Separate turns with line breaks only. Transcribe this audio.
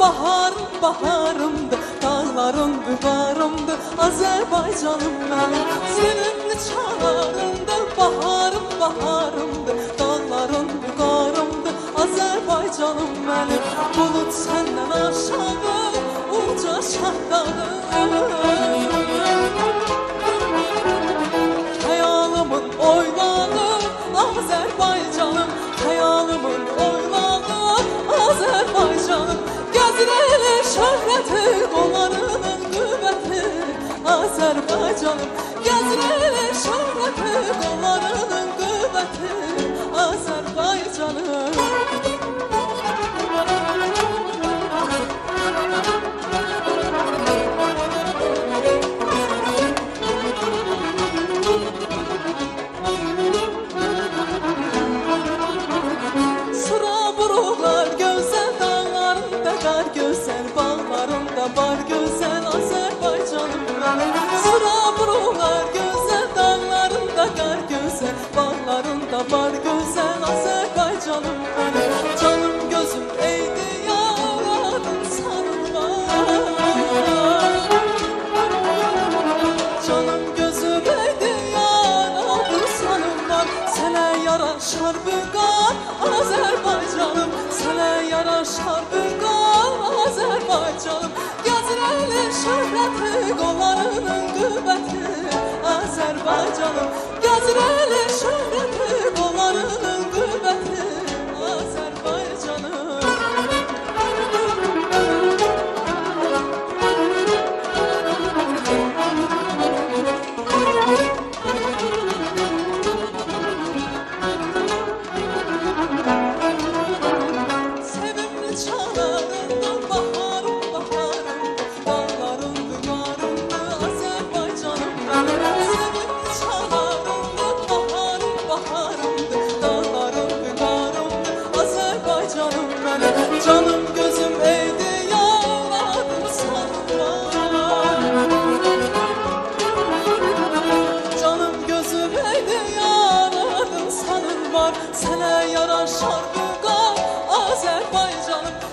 Baharım baharımdı Dağlarım bügarımdı Azerbaycanım benim Sevimli çağlarımdı baharım baharımdı Dağlarım bügarımdı Azerbaycanım benim Bulut senden aşağı uca şahlarım. Hayalımın oynadı Azerbaycanım. Hayalımın oynadı Azerbaycanım Gezreli şöhreti Dolarının kuvveti Azerbaycanım Gezreli Azərbaycanım mənim Canım gözüm eydi yaradın sarılmaz Canım gözümeydi yaradı sanım var Sene yaraşar bu qar Azerbaycanım. Sene yaraşar bu qar Azerbaycanım. Gəzirəli şöhrəti Qollarının qüvvəti Azerbaycanım. Gəzirəli şöhrəti Azerbaycanım Azerbaycanım benim Canım gözüm eydi yağladım sanma Canım gözüm eydi yaradım sanın var Sene yaraşar bu qar Azerbaycanım